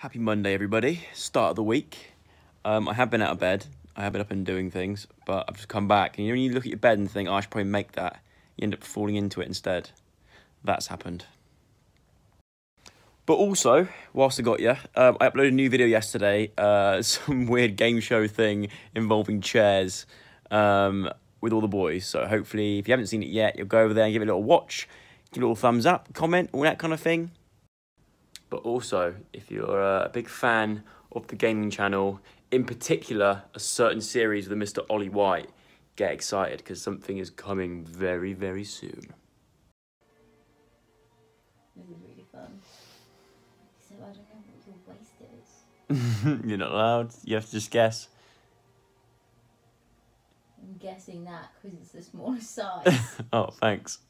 Happy Monday, everybody. Start of the week. Um, I have been out of bed. I have been up and doing things, but I've just come back. And you know, when you look at your bed and think, oh, I should probably make that, you end up falling into it instead. That's happened. But also, whilst I got you, um, I uploaded a new video yesterday. Uh, some weird game show thing involving chairs um, with all the boys. So hopefully, if you haven't seen it yet, you'll go over there and give it a little watch, give it a little thumbs up, comment, all that kind of thing. But also, if you're a big fan of the gaming channel, in particular, a certain series with Mr. Oli White, get excited because something is coming very, very soon. This is really fun. So I don't know what your waist is. you're not allowed. You have to just guess. I'm guessing that because it's the smallest size. oh, thanks.